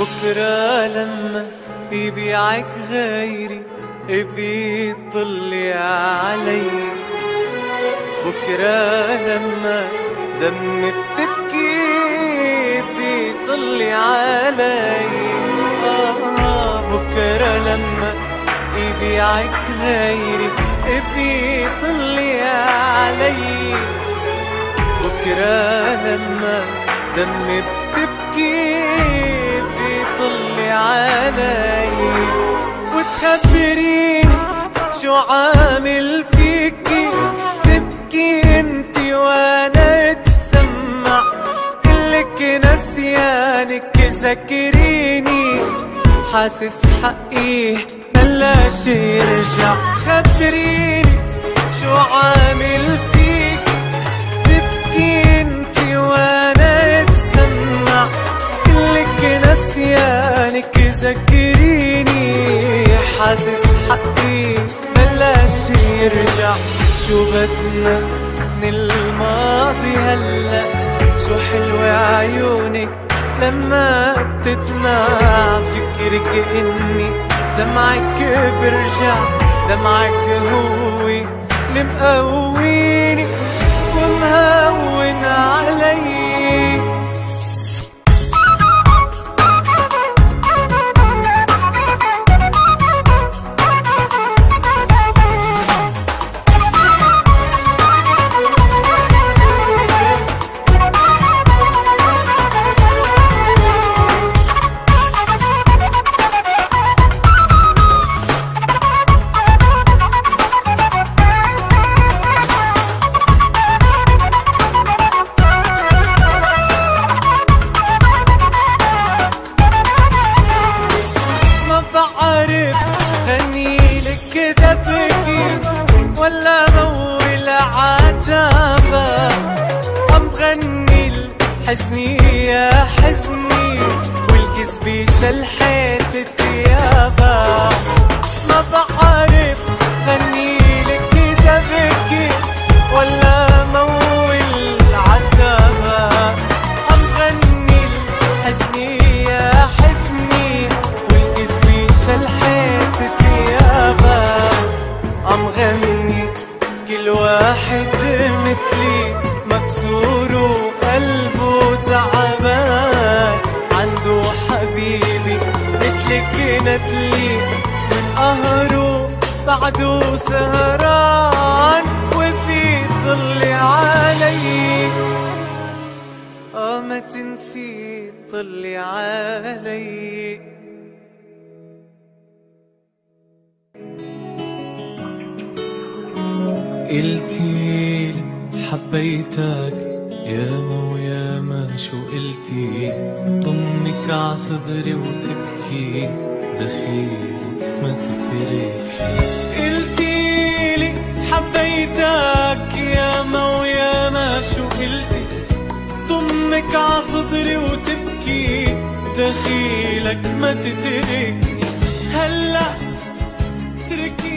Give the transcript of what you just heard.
بكرة لما يبيعك غيري بيطلع علي. بكرة لما دم بتبكي بيطلع علي. آه بكرة لما يبيعك غيري بيطلع علي. بكرة لما دم بتبكي بيطلع علي وتخبريني شو عامل فيكي تبكي انتي وأنا أتسمع. كلك نسيانك ذكريني حاسس حقي بلاش يرجع خبريني حاسس حقي بلاش يرجع شو بدنا؟ من الماضي هلا. شو حلوة عيونك لما بتتمع فكرك إني دمعك برجع. دمعك هو اللي مقويني. ومهون علي. ما بعرف غنيلك كده بكي ولا مول عتابة عم غني الحزني يا حزني والكذب شلحت التيابة مثلي مكسور وقلبه تعبان. عنده حبيبي مثلك ندلي من قهره بعده سهران وبيطلع علي. آه ما تنسي طلي علي. قلتي حبيتك. ياما وياما شو قلتي؟ ضمك عصدري وتبكي. دخيلك ما تتركي. قلتي لي حبيتك. ياما وياما شو قلتي؟ ضمك عصدري وتبكي. دخيلك ما تتركني هلا تركي